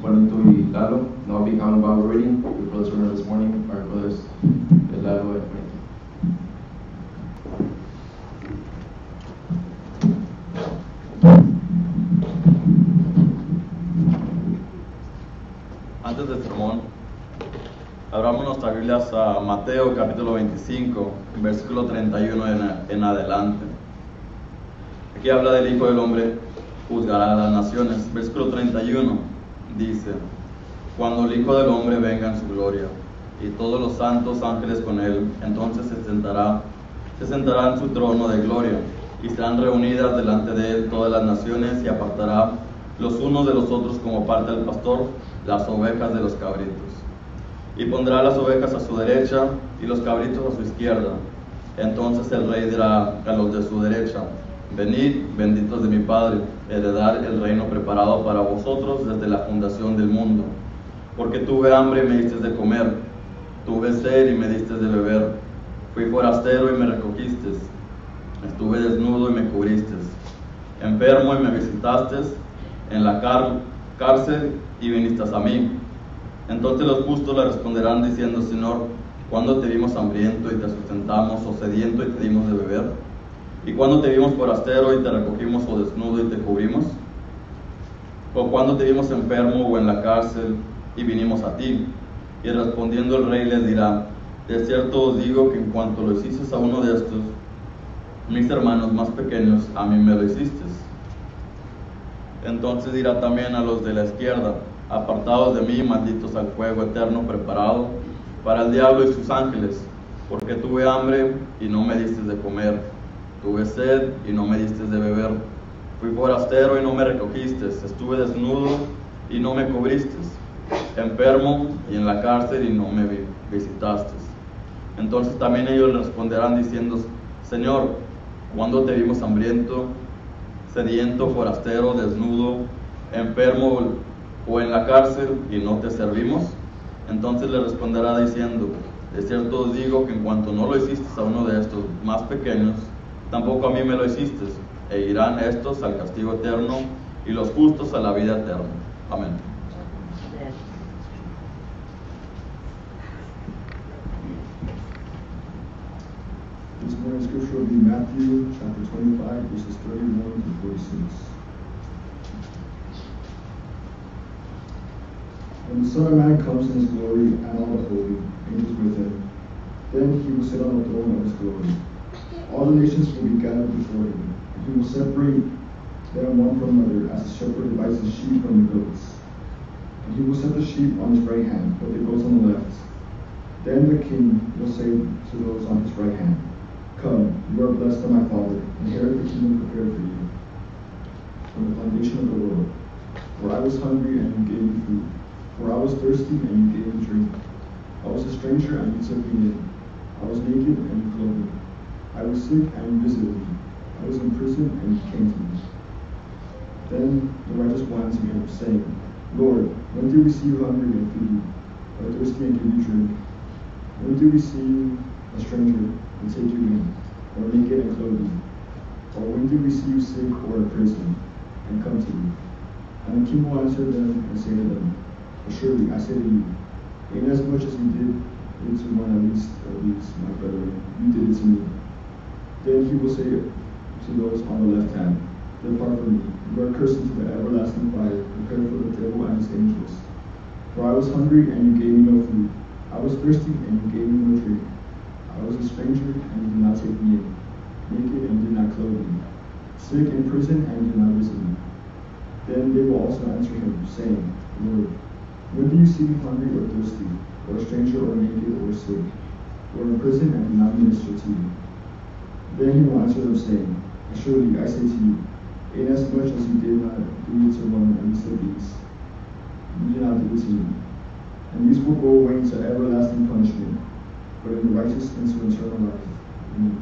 Juanito y Lalo. Now I'll be counting Bible reading. Your brothers were this morning. Our brothers Lalo and Juanito. Antes del sermón, abramos nuestras Biblias a Mateo capítulo 25, versículo 31 en, en adelante. Aquí habla del Hijo del Hombre, juzgará a las naciones. Versículo 31 dice, cuando el Hijo del Hombre venga en su gloria y todos los santos ángeles con él, entonces se sentará, se sentará en su trono de gloria y serán reunidas delante de él todas las naciones y apartará los unos de los otros como parte del pastor las ovejas de los cabritos. Y pondrá las ovejas a su derecha y los cabritos a su izquierda. Entonces el rey dirá a los de su derecha, venid, benditos de mi Padre, heredar el reino preparado para vosotros desde la fundación del mundo. Porque tuve hambre y me diste de comer, tuve sed y me diste de beber, fui forastero y me recogiste, estuve desnudo y me cubriste, enfermo y me visitaste, en la cárcel y viniste a mí. Entonces los justos le responderán diciendo, Señor, ¿cuándo te vimos hambriento y te sustentamos, o sediento y te dimos de beber? ¿Y cuándo te vimos forastero y te recogimos, o desnudo y te cubrimos? ¿O cuándo te vimos enfermo o en la cárcel y vinimos a ti? Y respondiendo el rey les dirá, de cierto os digo que en cuanto lo hiciste a uno de estos, mis hermanos más pequeños, a mí me lo hiciste. Entonces dirá también a los de la izquierda, apartados de mí, malditos al fuego eterno preparado para el diablo y sus ángeles, porque tuve hambre y no me diste de comer, tuve sed y no me diste de beber, fui forastero y no me recogiste, estuve desnudo y no me cubriste, enfermo y en la cárcel y no me vi- visitaste. Entonces también ellos le responderán diciendo, Señor, ¿cuándo te vimos hambriento, sediento, forastero, desnudo, enfermo o en la cárcel y no te servimos? Entonces le responderá diciendo, de cierto os digo que en cuanto no lo hiciste a uno de estos más pequeños, tampoco a mí me lo hiciste, e irán estos al castigo eterno y los justos a la vida eterna. Amén. This morning's scripture will be Matthew chapter 25, verses 31 to 46. When the Son of Man comes in his glory and all the holy angels with him, then he will sit on the throne of his glory. All the nations will be gathered before him, he will separate them one from another, as a shepherd divides the sheep from the goats. And he will set the sheep on his right hand, but the goats on the left. Then the king will say to those on his right hand, Come, you are blessed of my Father, inherit the kingdom prepared for you from the foundation of the world. For I was hungry, and you gave me food. For I was thirsty, and you gave me drink. I was a stranger, and you took me in. I was naked, and you clothed me. I was sick, and visited me. I was in prison, and you came to me. Then the righteous answer him, saying, Lord, when did we see you hungry and feed you, or thirsty and give you drink? When did we see a stranger and take you in, or naked and clothe you? Or when did we see you sick or in prison and come to you? And the king will answer them and say to them, Surely I say to you, inasmuch as you did it to one at least of these, my brethren, you did it to me. Then he will say to those on the left hand, Depart from me, you are cursed into the everlasting fire, prepared for the devil and his angels. For I was hungry, and you gave me no food. I was thirsty, and you gave me no drink. I was a stranger, and you did not take me in. Naked, and did not clothe me. Sick in prison, and did not visit me. Then they will also answer him, saying, Lord, when do you see me hungry or thirsty, or a stranger, or naked, or sick, or in prison, and did not minister to you? Then he will answer them, saying, Surely I say to you, inasmuch as you did not do it to one of least of these, you did not do it to me. And these will go away into everlasting punishment, but in the righteous into eternal life. Amen.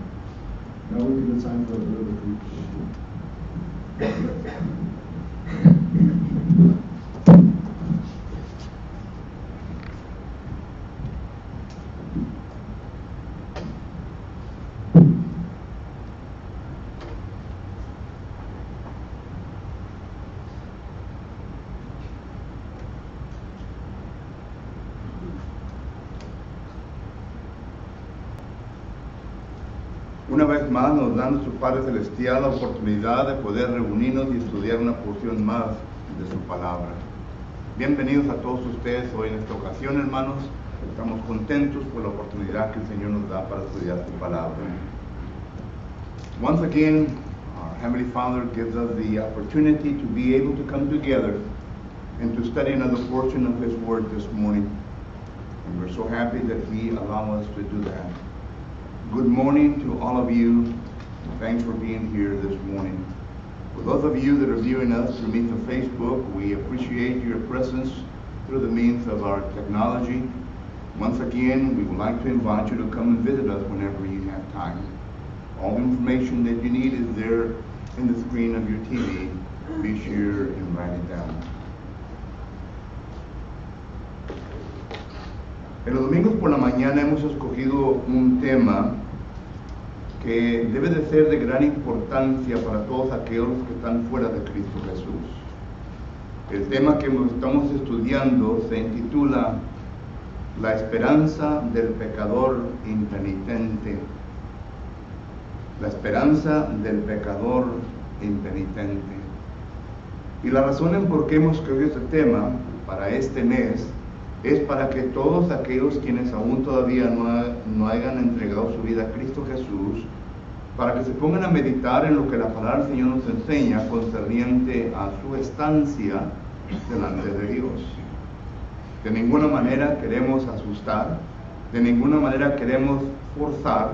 Now will be the time for a bit of nos da nuestro Padre Celestial la oportunidad de poder reunirnos y estudiar una porción más de su palabra. Bienvenidos a todos ustedes hoy en esta ocasión, hermanos. Estamos contentos por la oportunidad que el Señor nos da para estudiar su palabra. Once again, our Heavenly Father gives us the opportunity to be able to come together and to study another portion of His Word this morning. And we're so happy that He allows us to do that. Good morning to all of you. Thanks for being here this morning. For those of you that are viewing us through means of Facebook, we appreciate your presence through the means of our technology. Once again, we would like to invite you to come and visit us whenever you have time. All the information that you need is there in the screen of your TV. Be sure and write it down. En los domingos por la mañana hemos escogido un tema que debe de ser de gran importancia para todos aquellos que están fuera de Cristo Jesús. El tema que estamos estudiando se intitula La esperanza del pecador impenitente. La esperanza del pecador impenitente. Y la razón en por qué hemos escogido este tema para este mes es para que todos aquellos quienes aún todavía no, no hayan entregado su vida a Cristo Jesús, para que se pongan a meditar en lo que la palabra del Señor nos enseña concerniente a su estancia delante de Dios. De ninguna manera queremos asustar, de ninguna manera queremos forzar,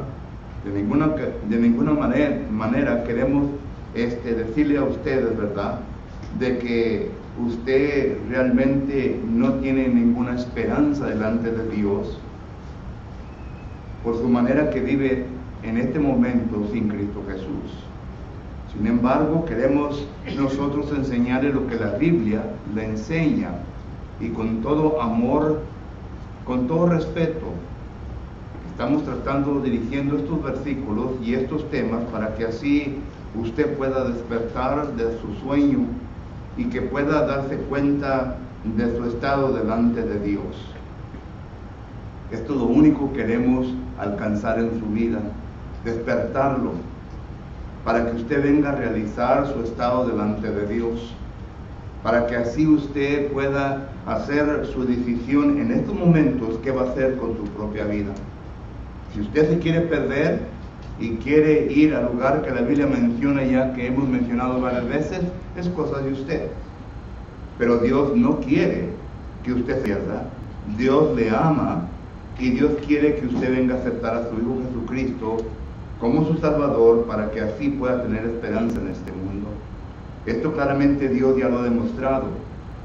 de ninguna, de ninguna manera, manera queremos este, decirle a ustedes, ¿verdad?, de que usted realmente no tiene ninguna esperanza delante de Dios por su manera que vive en este momento sin Cristo Jesús. Sin embargo, queremos nosotros enseñarle lo que la Biblia le enseña y con todo amor, con todo respeto, estamos tratando, dirigiendo estos versículos y estos temas para que así usted pueda despertar de su sueño y que pueda darse cuenta de su estado delante de Dios. Esto es lo único que queremos alcanzar en su vida, despertarlo, para que usted venga a realizar su estado delante de Dios, para que así usted pueda hacer su decisión en estos momentos qué va a hacer con su propia vida. Si usted se quiere perder y quiere ir al lugar que la Biblia menciona ya que hemos mencionado varias veces, es cosa de usted. Pero Dios no quiere que usted pierda. Dios le ama y Dios quiere que usted venga a aceptar a su Hijo Jesucristo como su Salvador para que así pueda tener esperanza en este mundo. Esto claramente Dios ya lo ha demostrado,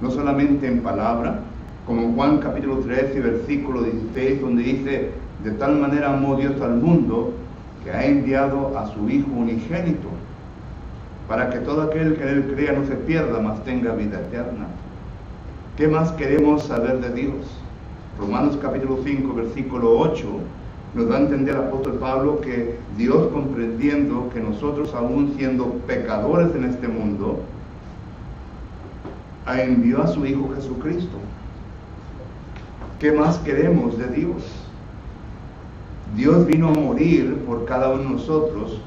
no solamente en palabra, como en Juan capítulo 13, versículo 16, donde dice, de tal manera amó Dios al mundo que ha enviado a su Hijo unigénito, para que todo aquel que en él crea no se pierda, mas tenga vida eterna. ¿Qué más queremos saber de Dios? Romanos capítulo 5, versículo 8, nos da a entender el apóstol Pablo que Dios comprendiendo que nosotros aún siendo pecadores en este mundo, envió a su Hijo Jesucristo. ¿Qué más queremos de Dios? Dios vino a morir por cada uno de nosotros,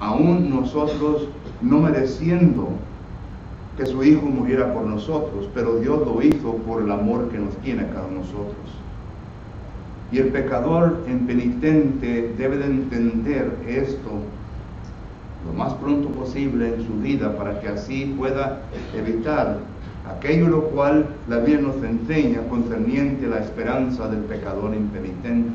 aún nosotros no mereciendo que su Hijo muriera por nosotros, pero Dios lo hizo por el amor que nos tiene a cada uno de nosotros. Y el pecador impenitente debe de entender esto lo más pronto posible en su vida para que así pueda evitar aquello lo cual la Biblia nos enseña concerniente la esperanza del pecador impenitente.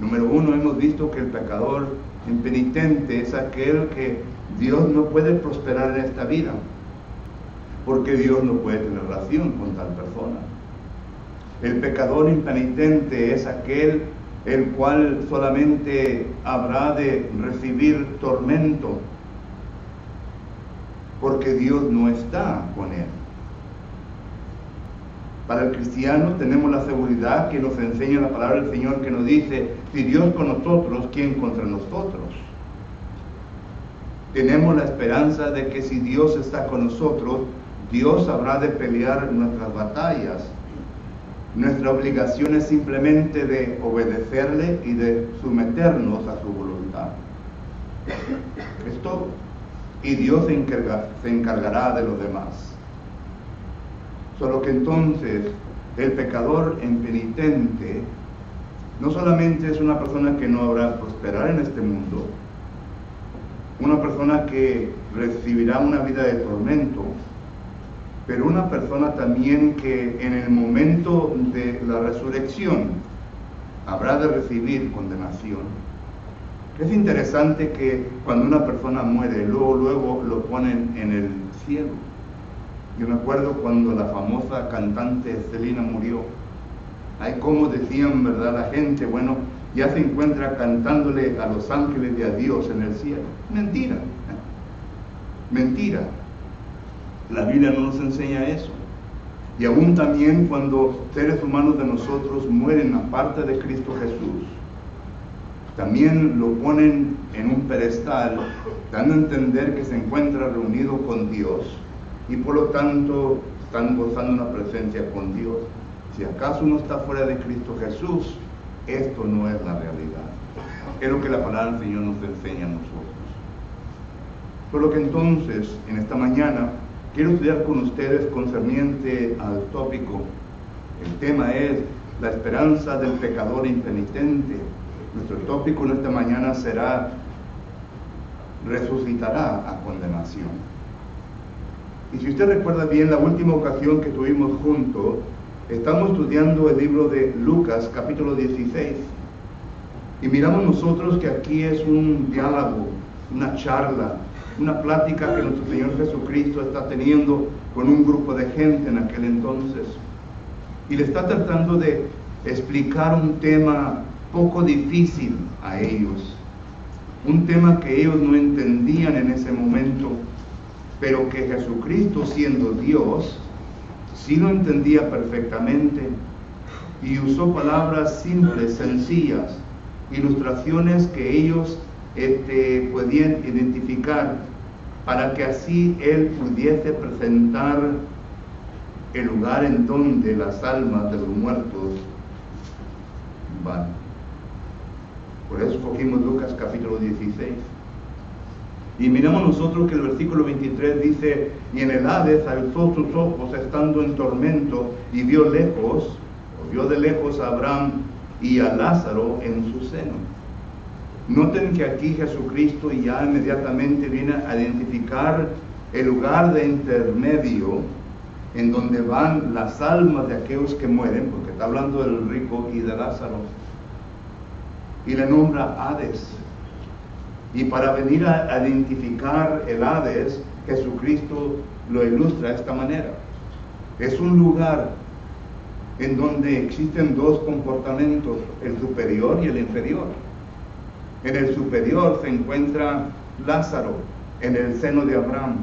Número uno, hemos visto que el pecador impenitente es aquel que Dios no puede prosperar en esta vida, porque Dios no puede tener relación con tal persona. El pecador impenitente es aquel el cual solamente habrá de recibir tormento, porque Dios no está con él. Para el cristiano tenemos la seguridad que nos enseña la palabra del Señor que nos dice, si Dios con nosotros, ¿quién contra nosotros? Tenemos la esperanza de que si Dios está con nosotros, Dios habrá de pelear nuestras batallas. Nuestra obligación es simplemente de obedecerle y de someternos a su voluntad. Es todo. Y Dios se, se encargará de los demás. Solo que entonces el pecador impenitente no solamente es una persona que no habrá prosperar en este mundo, una persona que recibirá una vida de tormento, pero una persona también que en el momento de la resurrección habrá de recibir condenación. Es interesante que cuando una persona muere, luego, luego lo ponen en el cielo. Yo me acuerdo cuando la famosa cantante Celina murió. Hay como decían, ¿verdad? La gente, bueno, ya se encuentra cantándole a los ángeles de a Dios en el cielo. Mentira. Mentira. La Biblia no nos enseña eso. Y aún también cuando seres humanos de nosotros mueren aparte de Cristo Jesús, también lo ponen en un pedestal, dando a entender que se encuentra reunido con Dios y por lo tanto están gozando una presencia con Dios. Si acaso uno está fuera de Cristo Jesús, esto no es la realidad. Es lo que la palabra del Señor nos enseña a nosotros. Por lo que entonces, en esta mañana, quiero estudiar con ustedes concerniente al tópico. El tema es la esperanza del pecador impenitente. Nuestro tópico en esta mañana será resucitará a condenación. Y si usted recuerda bien, la última ocasión que tuvimos juntos, estamos estudiando el libro de Lucas, capítulo 16. Y miramos nosotros que aquí es un diálogo, una charla, una plática que nuestro Señor Jesucristo está teniendo con un grupo de gente en aquel entonces. Y le está tratando de explicar un tema poco difícil a ellos. Un tema que ellos no entendían en ese momento, pero que Jesucristo siendo Dios, sí lo entendía perfectamente y usó palabras simples, sencillas, ilustraciones que ellos este, podían identificar para que así Él pudiese presentar el lugar en donde las almas de los muertos van. Por eso cogimos Lucas capítulo 16. Y miramos nosotros que el versículo 23 dice, y en el Hades alzó sus ojos estando en tormento y vio lejos, o vio de lejos a Abraham y a Lázaro en su seno. Noten que aquí Jesucristo ya inmediatamente viene a identificar el lugar de intermedio en donde van las almas de aquellos que mueren, porque está hablando del rico y de Lázaro, y le nombra Hades. Y para venir a identificar el Hades, Jesucristo lo ilustra de esta manera. Es un lugar en donde existen dos comportamientos, el superior y el inferior. En el superior se encuentra Lázaro, en el seno de Abraham.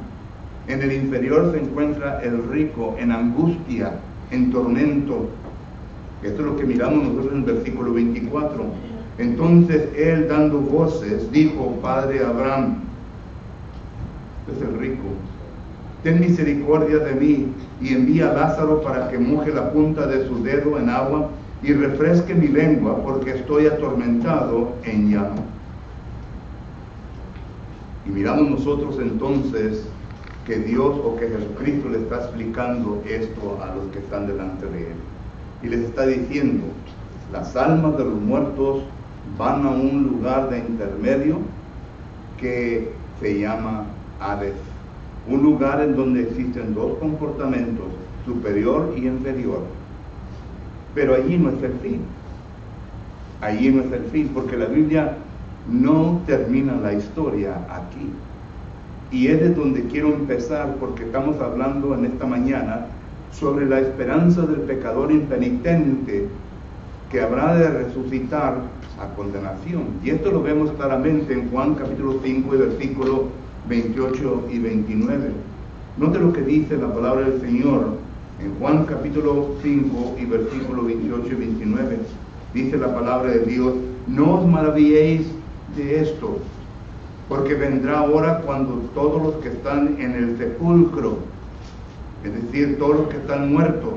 En el inferior se encuentra el rico, en angustia, en tormento. Esto es lo que miramos nosotros en el versículo 24. Entonces él dando voces dijo, Padre Abraham, es el rico, ten misericordia de mí y envía a Lázaro para que moje la punta de su dedo en agua y refresque mi lengua porque estoy atormentado en llano. Y miramos nosotros entonces que Dios o que Jesucristo le está explicando esto a los que están delante de él. Y les está diciendo, las almas de los muertos van a un lugar de intermedio que se llama Hades. Un lugar en donde existen dos comportamientos, superior y inferior. Pero allí no es el fin. Allí no es el fin, porque la Biblia no termina la historia aquí. Y es de donde quiero empezar, porque estamos hablando en esta mañana sobre la esperanza del pecador impenitente que habrá de resucitar a condenación. Y esto lo vemos claramente en Juan capítulo 5 y versículo 28 y 29. Note lo que dice la palabra del Señor en Juan capítulo 5 y versículo 28 y 29. Dice la palabra de Dios, no os maravilléis de esto, porque vendrá hora cuando todos los que están en el sepulcro, es decir, todos los que están muertos,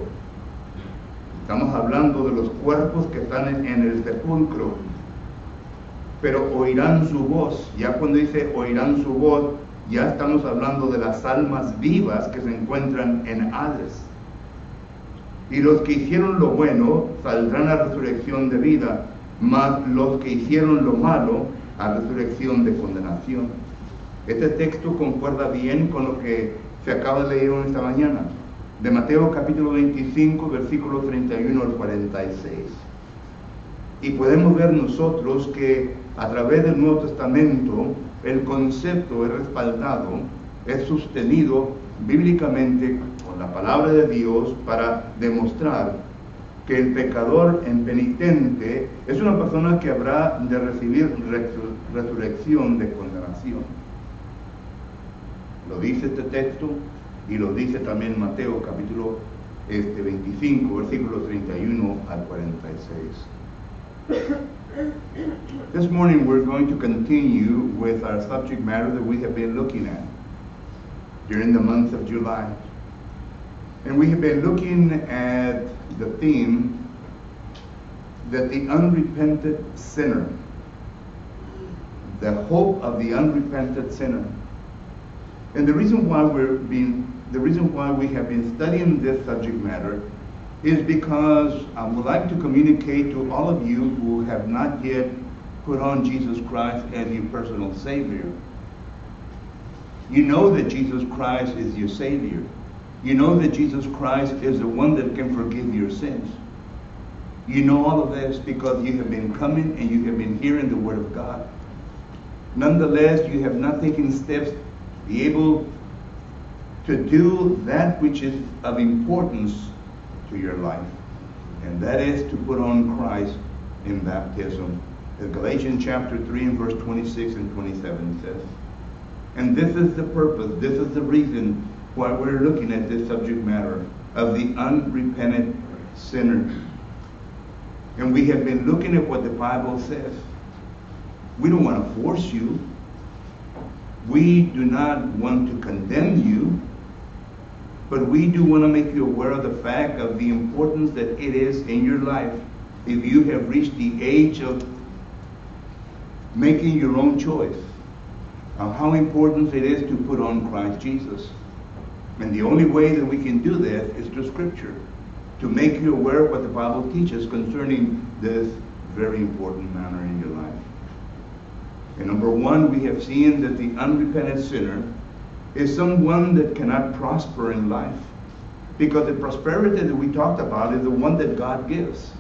estamos hablando de los cuerpos que están en, el sepulcro, pero oirán su voz. Ya cuando dice oirán su voz, ya estamos hablando de las almas vivas que se encuentran en Hades. Y los que hicieron lo bueno saldrán a resurrección de vida, mas los que hicieron lo malo a resurrección de condenación. Este texto concuerda bien con lo que se acaba de leer esta mañana, de Mateo capítulo 25, versículo 31 al 46. Y podemos ver nosotros que a través del Nuevo Testamento el concepto es respaldado, es sostenido bíblicamente con la palabra de Dios para demostrar que el pecador impenitente es una persona que habrá de recibir resurrección de condenación. Lo dice este texto y lo dice también Mateo capítulo este, 25, versículos 31 al 46. This morning we're going to continue with our subject matter that we have been looking at during the month of July. And we have been looking at the theme that the unrepentant sinner, the hope of the unrepentant sinner. And the reason why we're being, the reason why we have been studying this subject matter is because I would like to communicate to all of you who have not yet put on Jesus Christ as your personal Savior. You know that Jesus Christ is your Savior. You know that Jesus Christ is the one that can forgive your sins. You know all of this because you have been coming and you have been hearing the Word of God. Nonetheless, you have not taken steps to be able to do that which is of importance to your life. And that is to put on Christ in baptism. Galatians chapter 3 and verse 26 and 27 says. And this is the purpose, this is the reason why we're looking at this subject matter of the unrepentant sinner. And we have been looking at what the Bible says. We don't want to force you. We do not want to condemn you. But we do want to make you aware of the fact of the importance that it is in your life if you have reached the age of making your own choice of how important it is to put on Christ Jesus. And the only way that we can do that is through Scripture, to make you aware of what the Bible teaches concerning this very important matter in your life. And number one, we have seen that the unrepentant sinner is someone that cannot prosper in life. Because the prosperity that we talked about is the one that God gives.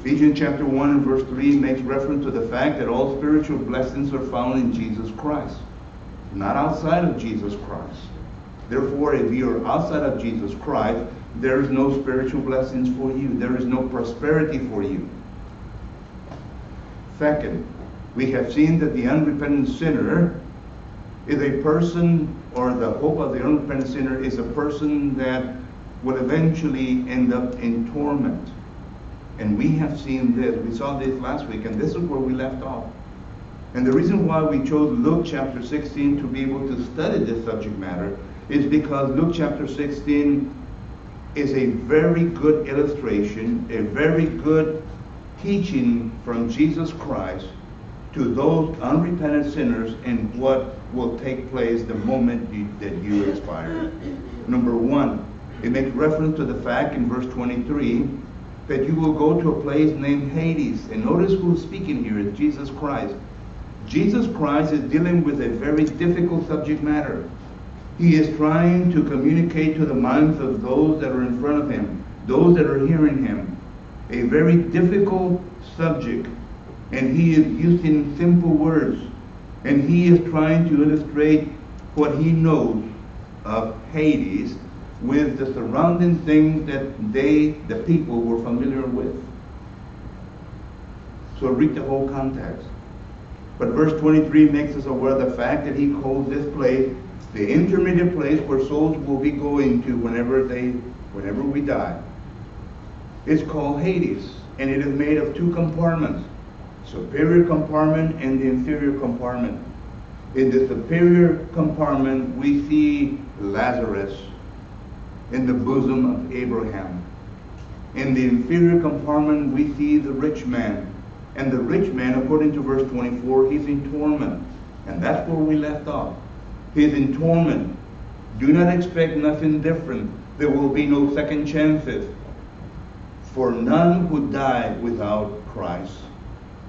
Ephesians chapter 1 and verse 3 makes reference to the fact that all spiritual blessings are found in Jesus Christ, not outside of Jesus Christ. Therefore, if you're outside of Jesus Christ, there is no spiritual blessings for you. There is no prosperity for you. Second, we have seen that the unrepentant sinner is a person, or the hope of the unrepentant sinner is a person that will eventually end up in torment. And we have seen this. We saw this last week, and this is where we left off. And the reason why we chose Luke chapter 16 to be able to study this subject matter is because Luke chapter 16 is a very good illustration, a very good teaching from Jesus Christ to those unrepentant sinners and what will take place the moment you, that you expire. Number one, it makes reference to the fact in verse 23 that you will go to a place named Hades. And notice who's speaking here is Jesus Christ. Jesus Christ is dealing with a very difficult subject matter. He is trying to communicate to the minds of those that are in front of him, those that are hearing him, a very difficult subject and he is using simple words. And he is trying to illustrate what he knows of Hades with the surrounding things that they, the people, were familiar with. So read the whole context. But verse 23 makes us aware of the fact that he calls this place the intermediate place where souls will be going to whenever they, whenever we die. It's called Hades, and it is made of two compartments superior compartment and the inferior compartment. In the superior compartment, we see Lazarus in the bosom of Abraham. In the inferior compartment, we see the rich man And the rich man, according to verse 24, he's in torment. And that's where we left off. He's in torment. Do not expect nothing different. There will be no second chances. For none who die without Christ.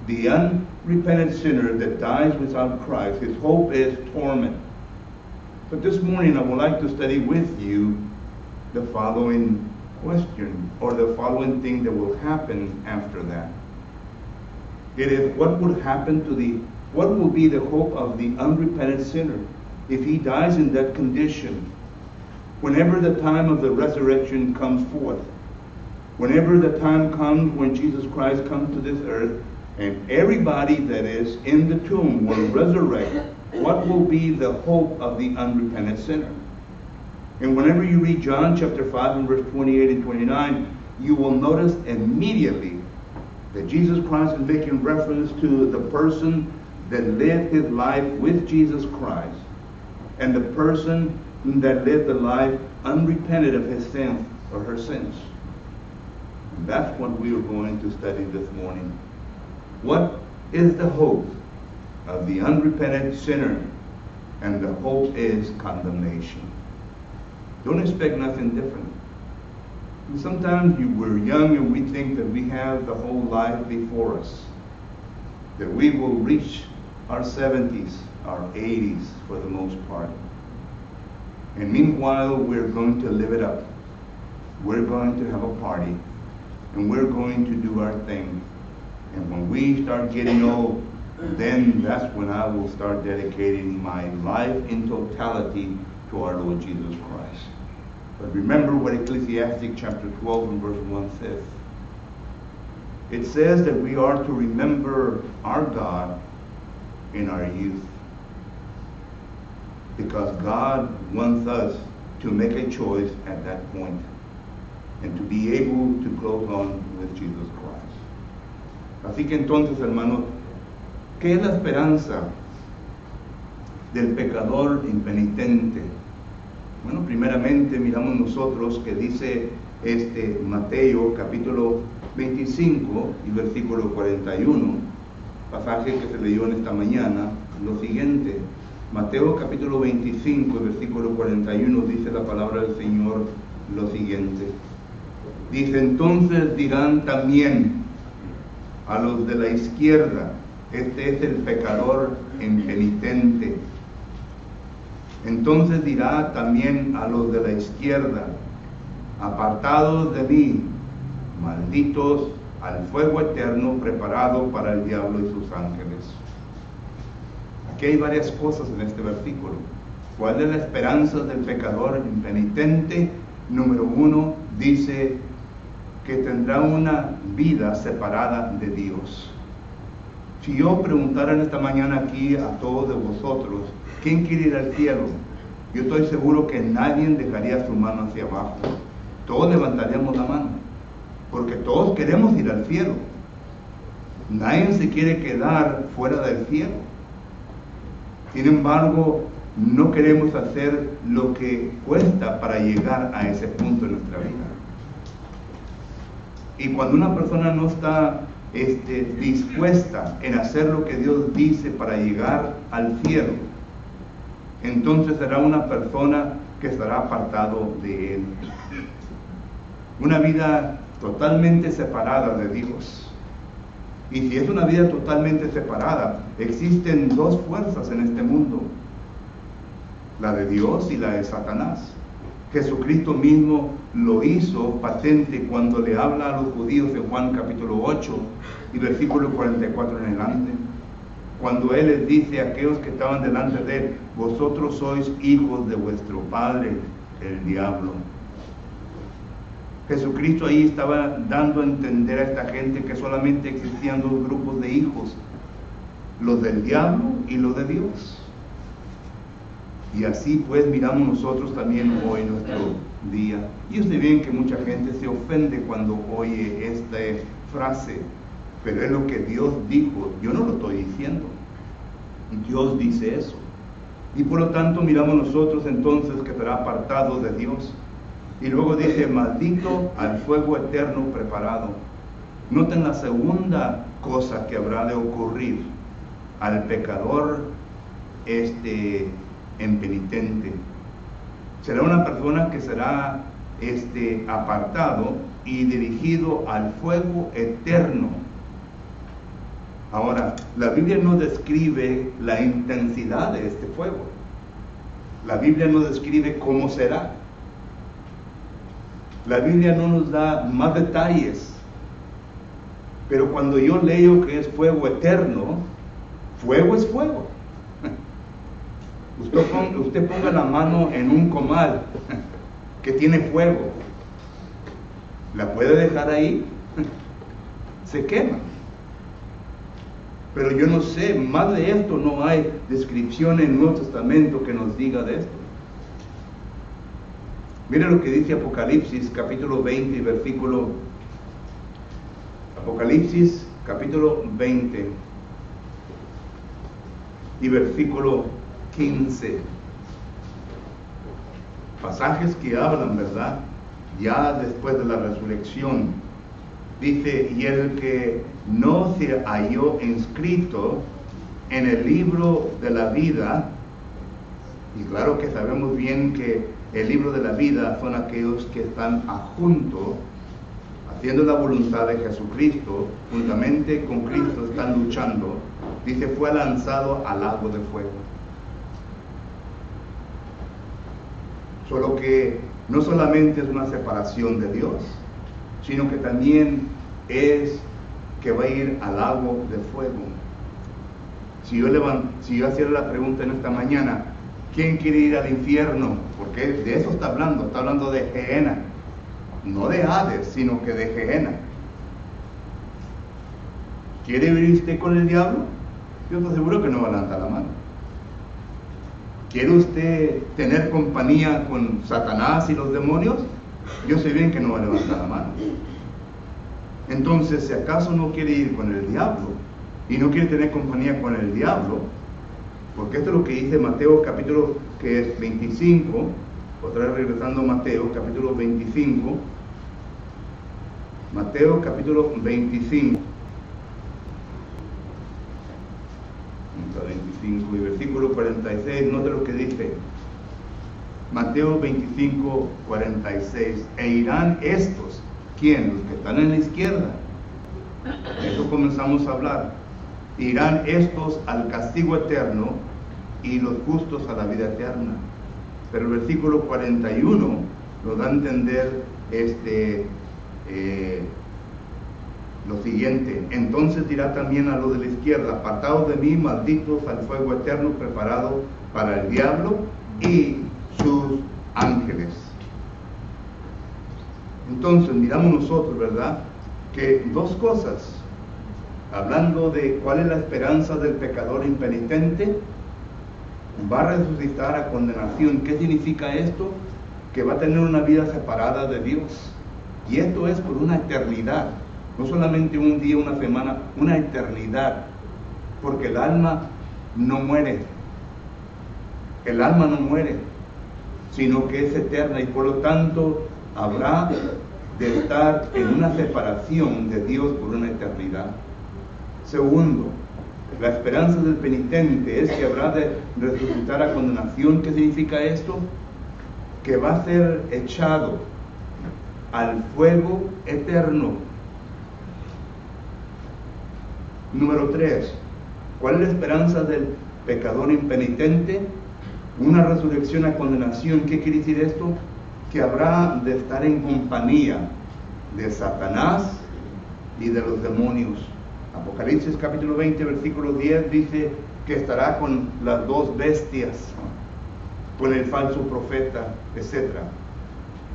The unrepentant sinner that dies without Christ, his hope is torment. But this morning I would like to study with you the following question or the following thing that will happen after that. It is what would happen to the, what will be the hope of the unrepentant sinner if he dies in that condition? Whenever the time of the resurrection comes forth, whenever the time comes when Jesus Christ comes to this earth, and everybody that is in the tomb will resurrect, what will be the hope of the unrepentant sinner? And whenever you read John chapter 5 and verse 28 and 29, you will notice immediately that Jesus Christ is making reference to the person that lived his life with Jesus Christ and the person that lived a life unrepented of his sins or her sins. And that's what we are going to study this morning. What is the hope of the unrepentant sinner? And the hope is condemnation. Don't expect nothing different. And sometimes you, we're young and we think that we have the whole life before us, that we will reach our 70s, our 80s for the most part. And meanwhile, we're going to live it up. We're going to have a party, and we're going to do our thing. And when we start getting old, then that's when I will start dedicating my life in totality to our Lord Jesus Christ. But remember what Ecclesiastic chapter 12 and verse 1 says. It says that we are to remember our God in our youth. Because God wants us to make a choice at that point and to be able to close on with Jesus Christ. Así que entonces, hermanos, ¿qué es la esperanza del pecador impenitente? Bueno, primeramente miramos nosotros que dice este Mateo capítulo 25 y versículo 41, pasaje que se leyó en esta mañana, lo siguiente. Mateo capítulo 25 y versículo 41 dice la palabra del Señor lo siguiente. Dice, entonces dirán también a los de la izquierda, este es el pecador impenitente. Entonces dirá también a los de la izquierda, apartados de mí, malditos al fuego eterno preparado para el diablo y sus ángeles. Aquí hay varias cosas en este versículo. ¿Cuál es la esperanza del pecador impenitente? Número uno, dice que tendrá una vida separada de Dios. Si yo preguntara esta mañana aquí a todos de vosotros, ¿quién quiere ir al cielo? Yo estoy seguro que nadie dejaría su mano hacia abajo. Todos levantaríamos la mano, porque todos queremos ir al cielo. Nadie se quiere quedar fuera del cielo. Sin embargo, no queremos hacer lo que cuesta para llegar a ese punto en nuestra vida. Y cuando una persona no está este, dispuesta en hacer lo que Dios dice para llegar al cielo, entonces será una persona que estará apartado de Él. Una vida totalmente separada de Dios. Y si es una vida totalmente separada, existen dos fuerzas en este mundo, la de Dios y la de Satanás. Jesucristo mismo lo hizo patente cuando le habla a los judíos en Juan capítulo 8 y versículo 44 en adelante. Cuando Él les dice a aquellos que estaban delante de Él, vosotros sois hijos de vuestro Padre, el diablo. Jesucristo ahí estaba dando a entender a esta gente que solamente existían dos grupos de hijos, los del diablo y los de Dios. Y así pues miramos nosotros también hoy nuestro día. Y ustedes ven que mucha gente se ofende cuando oye esta frase, pero es lo que Dios dijo, yo no lo estoy diciendo. Dios dice eso. Y por lo tanto miramos nosotros entonces que será apartado de Dios. Y luego dice, maldito al fuego eterno preparado. Noten la segunda cosa que habrá de ocurrir al pecador este impenitente. Será una persona que será este apartado y dirigido al fuego eterno. Ahora, la Biblia no describe la intensidad de este fuego. La Biblia no describe cómo será. La Biblia no nos da más detalles. Pero cuando yo leo que es fuego eterno, fuego es fuego. Usted ponga, la mano en un comal que tiene fuego. ¿La puede dejar ahí? Se quema. Pero yo no sé, más de esto no hay descripción en el Nuevo Testamento que nos diga de esto. Mira lo que dice Apocalipsis capítulo 20 versículo Apocalipsis capítulo 20 y versículo 15. Pasajes que hablan, ¿verdad? Ya después de la resurrección. Dice, y el que no se halló inscrito en el libro de la vida, y claro que sabemos bien que el libro de la vida son aquellos que están junto, haciendo la voluntad de Jesucristo, juntamente con Cristo están luchando, dice, fue lanzado al lago de fuego. Solo que no solamente es una separación de Dios, sino que también es que va a ir al lago de fuego. Si yo, si yo la pregunta en esta mañana, ¿quién quiere ir al infierno? Porque de eso está hablando, está hablando de Gehenna, no de Hades, sino que de Gehenna. ¿Quiere vivir usted con el diablo? Yo estoy seguro que no va a levantar la mano. ¿Quiere usted tener compañía con Satanás y los demonios? Yo sé bien que no va a levantar la mano. Entonces, si acaso no quiere ir con el diablo y no quiere tener compañía con el diablo, porque esto es lo que dice Mateo capítulo que es 25, otra vez regresando a Mateo capítulo 25, Mateo capítulo 25. 25 y versículo 46, note lo que dice. Mateo 25, 46. E irán estos ¿Quién? Los que están en la izquierda. Eso comenzamos a hablar. Irán estos al castigo eterno y los justos a la vida eterna. Pero el versículo 41 nos da a entender este, eh, lo siguiente. Entonces dirá también a los de la izquierda, apartados de mí, malditos al fuego eterno preparado para el diablo y sus ángeles. Entonces miramos nosotros, ¿verdad? Que dos cosas, hablando de cuál es la esperanza del pecador impenitente, va a resucitar a condenación. ¿Qué significa esto? Que va a tener una vida separada de Dios. Y esto es por una eternidad, no solamente un día, una semana, una eternidad. Porque el alma no muere. El alma no muere, sino que es eterna y por lo tanto habrá de estar en una separación de Dios por una eternidad. Segundo, la esperanza del penitente es que habrá de resucitar a condenación. ¿Qué significa esto? Que va a ser echado al fuego eterno. Número tres, ¿cuál es la esperanza del pecador impenitente? Una resurrección a condenación. ¿Qué quiere decir esto? que habrá de estar en compañía de Satanás y de los demonios. Apocalipsis capítulo 20, versículo 10 dice que estará con las dos bestias, con el falso profeta, etc.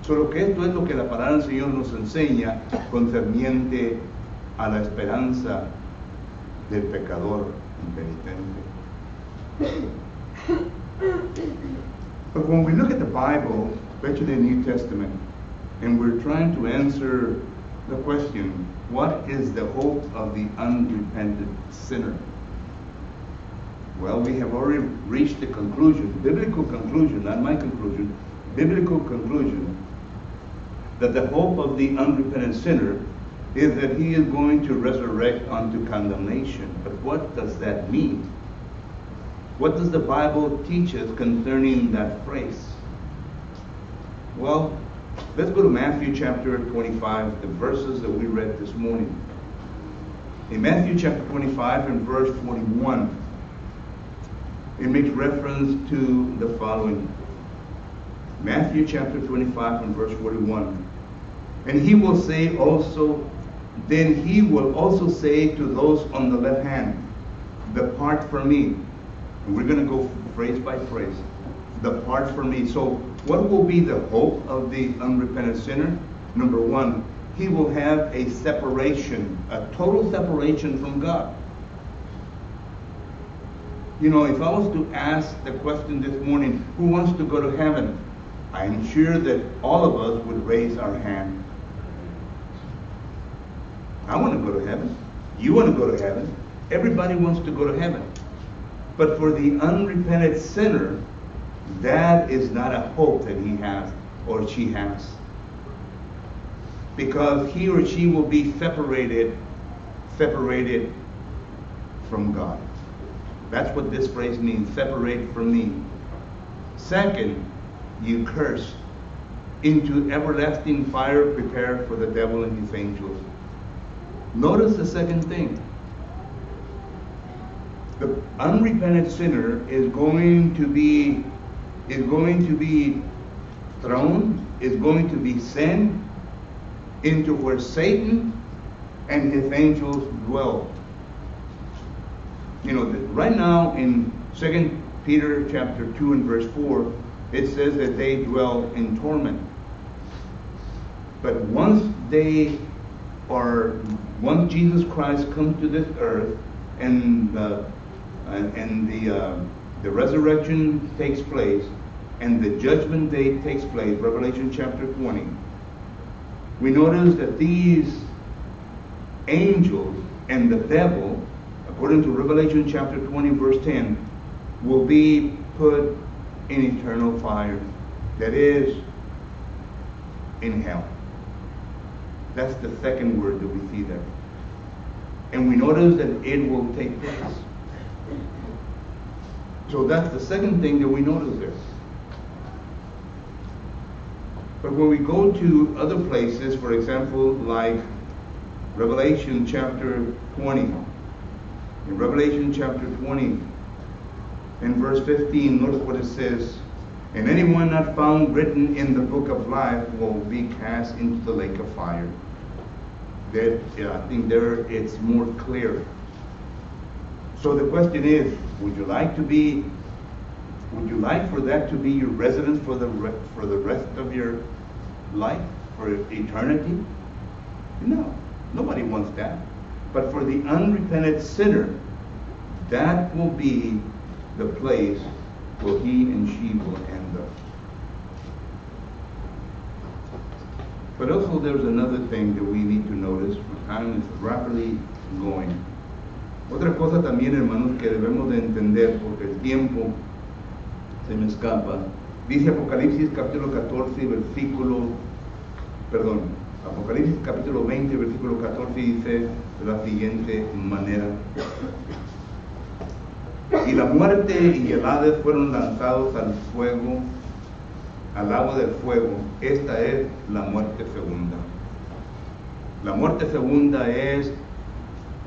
Solo que esto es lo que la palabra del Señor nos enseña concerniente a la esperanza del pecador impenitente. But when we look at the Bible, especially the New Testament, and we're trying to answer the question, what is the hope of the unrepentant sinner? Well, we have already reached the conclusion, biblical conclusion, not my conclusion, biblical conclusion, that the hope of the unrepentant sinner is that he is going to resurrect unto condemnation. But what does that mean? What does the Bible teach us concerning that phrase? Well, let's go to Matthew chapter 25, the verses that we read this morning. In Matthew chapter 25 and verse 41, it makes reference to the following. Matthew chapter 25 and verse 41. And he will say also, then he will also say to those on the left hand, Depart from me. And we're going to go phrase by phrase. Depart from me. So, what will be the hope of the unrepentant sinner? Number one, he will have a separation, a total separation from God. You know, if I was to ask the question this morning, who wants to go to heaven? I'm sure that all of us would raise our hand. I want to go to heaven. You want to go to heaven. Everybody wants to go to heaven. But for the unrepentant sinner, that is not a hope that he has or she has. Because he or she will be separated, separated from God. That's what this phrase means, separate from me. Second, you curse into everlasting fire prepared for the devil and his angels. Notice the second thing. The unrepentant sinner is going to be is going to be thrown, is going to be sent into where Satan and his angels dwell. You know, right now in Second Peter chapter 2 and verse 4, it says that they dwell in torment. But once they are, once Jesus Christ comes to this earth and the, and the, uh, the resurrection takes place and the judgment day takes place, Revelation chapter 20, we notice that these angels and the devil, according to Revelation chapter 20, verse 10, will be put in eternal fire. That is, in hell. That's the second word that we see there. And we notice that it will take place. So that's the second thing that we notice there. But when we go to other places, for example, like Revelation chapter 20, in Revelation chapter 20, in verse 15, notice what it says. And anyone not found written in the book of life will be cast into the lake of fire. That yeah, I think there it's more clear. So the question is, would you like to be would you like for that to be your residence for the re- for the rest of your life, for eternity? No, nobody wants that. But for the unrepentant sinner, that will be the place where he and she will end up. But also, there's another thing that we need to notice. Time is rapidly going. Otra cosa también, hermanos, que debemos de entender, porque el tiempo se me escapa. Dice Apocalipsis capítulo 14, versículo, perdón, Apocalipsis capítulo 20, versículo 14 dice de la siguiente manera. Y la muerte y el Hades fueron lanzados al fuego, al agua del fuego. Esta es la muerte segunda. La muerte segunda es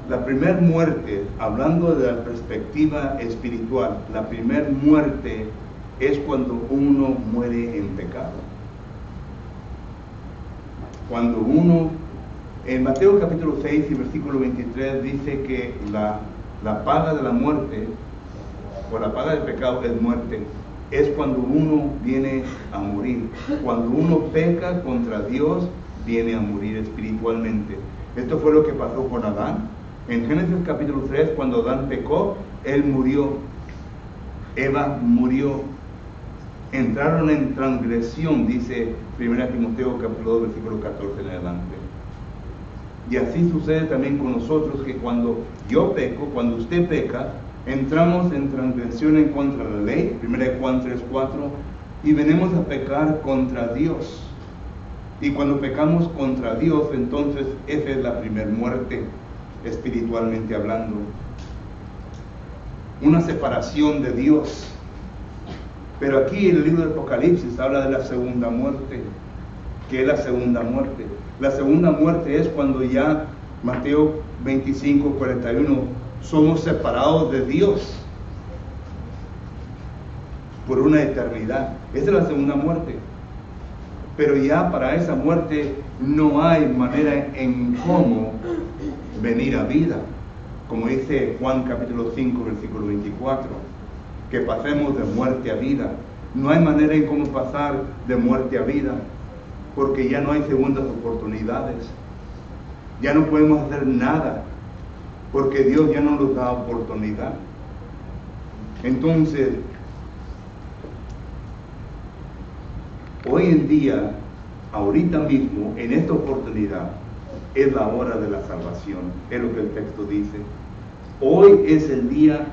la primera muerte, hablando de la perspectiva espiritual, la primera muerte es cuando uno muere en pecado. Cuando uno, en Mateo capítulo 6 y versículo 23 dice que la, la paga de la muerte, o la paga del pecado es muerte, es cuando uno viene a morir. Cuando uno peca contra Dios, viene a morir espiritualmente. Esto fue lo que pasó con Adán. En Génesis capítulo 3, cuando Adán pecó, él murió. Eva murió. Entraron en transgresión, dice 1 Timoteo capítulo 2, versículo 14 en adelante. Y así sucede también con nosotros, que cuando yo peco, cuando usted peca, entramos en transgresión en contra la ley, 1 Juan 3, 4, y venimos a pecar contra Dios. Y cuando pecamos contra Dios, entonces esa es la primera muerte, espiritualmente hablando. Una separación de Dios. Pero aquí en el libro de Apocalipsis habla de la segunda muerte. ¿Qué es la segunda muerte? La segunda muerte es cuando ya, Mateo 25, 41, somos separados de Dios por una eternidad. Esa es la segunda muerte. Pero ya para esa muerte no hay manera en cómo venir a vida. Como dice Juan capítulo 5, versículo 24, que pasemos de muerte a vida. No hay manera en cómo pasar de muerte a vida, porque ya no hay segundas oportunidades. Ya no podemos hacer nada, porque Dios ya no nos da oportunidad. Entonces, Hoy en día, ahorita mismo, en esta oportunidad, es la hora de la salvación, es lo que el texto dice. Hoy es el día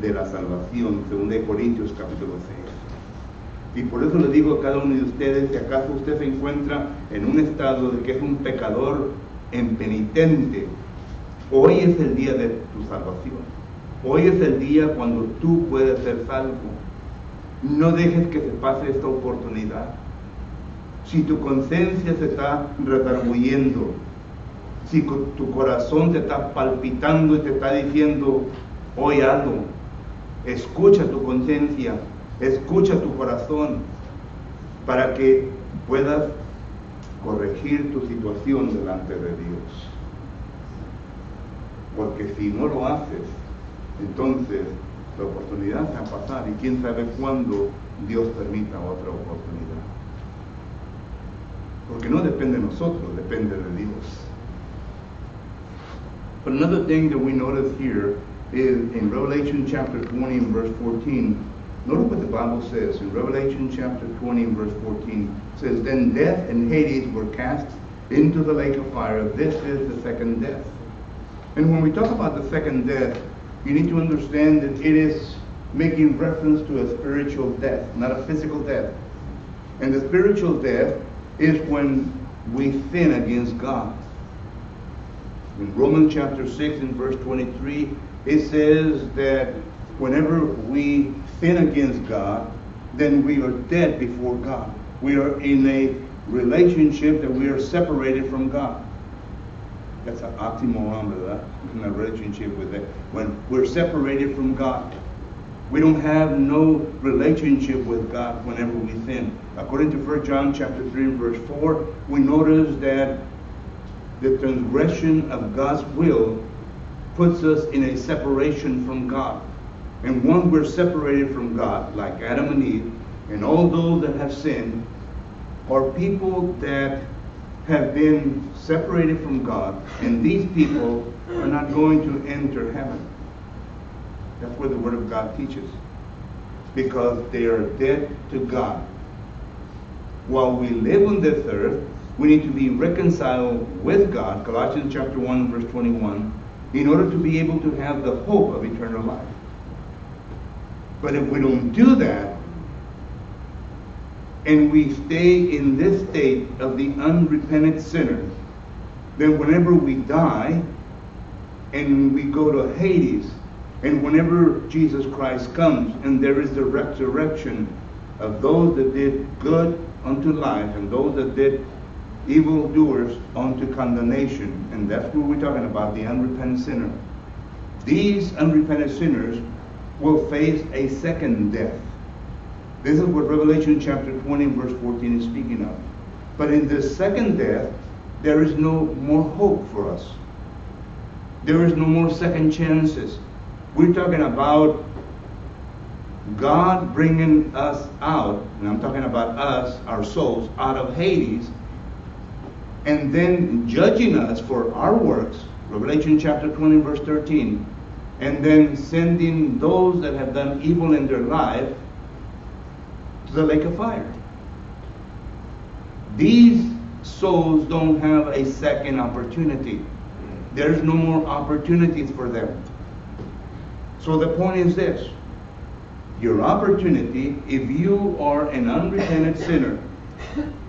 de la salvación, según de Corintios capítulo 6. Y por eso le digo a cada uno de ustedes, si acaso usted se encuentra en un estado de que es un pecador impenitente, hoy es el día de tu salvación. Hoy es el día cuando tú puedes ser salvo. No dejes que se pase esta oportunidad si tu conciencia se está redarguyendo, si tu corazón te está palpitando y te está diciendo, hoy algo, escucha tu conciencia, escucha tu corazón, para que puedas corregir tu situación delante de Dios. Porque si no lo haces, entonces la oportunidad se va a pasar y quién sabe cuándo Dios permita otra oportunidad. Porque no depende de nosotros, depende de Dios. But another thing that we notice here is in Revelation chapter 20 and verse 14. Notice what the Bible says in Revelation chapter 20 and verse 14. It says, Then death and Hades were cast into the lake of fire. This is the second death. And when we talk about the second death, you need to understand that it is making reference to a spiritual death, not a physical death. And the spiritual death is when we sin against God. In Romans chapter 6 and verse 23, it says that whenever we sin against God, then we are dead before God. We are in a relationship that we are separated from God. That's an oxymoron, in a relationship with it. When we're separated from God. We don't have no relationship with God whenever we sin. According to 1 John chapter 3 and verse 4, we notice that the transgression of God's will puts us in a separation from God. And once we're separated from God, like Adam and Eve, and all those that have sinned, are people that have been separated from God, and these people are not going to enter heaven. That's what the Word of God teaches. Because they are dead to God. While we live on this earth, we need to be reconciled with God, Colossians chapter 1, verse 21, in order to be able to have the hope of eternal life. But if we don't do that, and we stay in this state of the unrepentant sinner, then whenever we die and we go to Hades, and whenever Jesus Christ comes and there is the resurrection of those that did good unto life and those that did evil doers unto condemnation, and that's what we're talking about, the unrepentant sinner. These unrepentant sinners will face a second death. This is what Revelation chapter 20, verse 14 is speaking of. But in this second death, there is no more hope for us. There is no more second chances. We're talking about God bringing us out, and I'm talking about us, our souls, out of Hades, and then judging us for our works, Revelation chapter 20, verse 13, and then sending those that have done evil in their life to the lake of fire. These souls don't have a second opportunity. There's no more opportunities for them. So the point is this your opportunity, if you are an unrepentant sinner,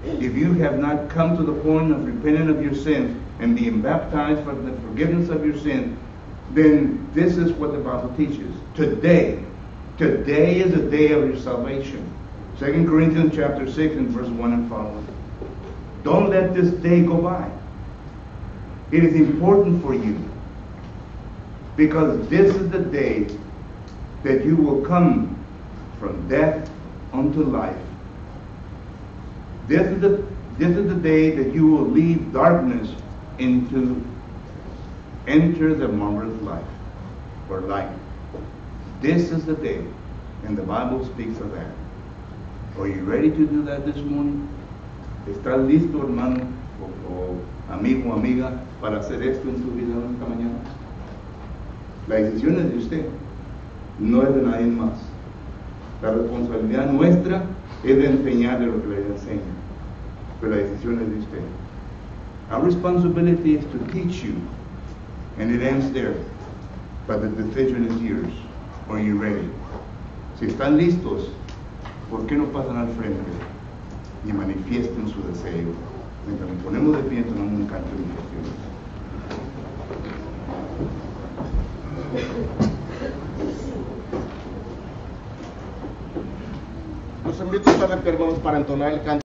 if you have not come to the point of repenting of your sins and being baptized for the forgiveness of your sins, then this is what the Bible teaches. Today, today is the day of your salvation. 2 Corinthians chapter 6 and verse 1 and following. Don't let this day go by. It is important for you because this is the day that you will come from death unto life. This is the this is the day that you will leave darkness into enter the marvelous life or light. This is the day, and the Bible speaks of that. Are you ready to do that this morning? ¿Estás listo, hermano o, amigo o amiga, para hacer esto en su vida esta mañana? La decisión es de usted, no es de nadie más. La responsabilidad nuestra es de enseñarle lo que le enseña, pero la decisión es de usted. Our responsibility is to teach you, and it ends there. But the decision is yours. Are you ready? Si están listos, ¿por qué no pasan al frente y manifiesten su deseo? Mientras nos ponemos de pie, entonamos un canto de iniciación. Los invito a estar hermanos, para entonar el canto.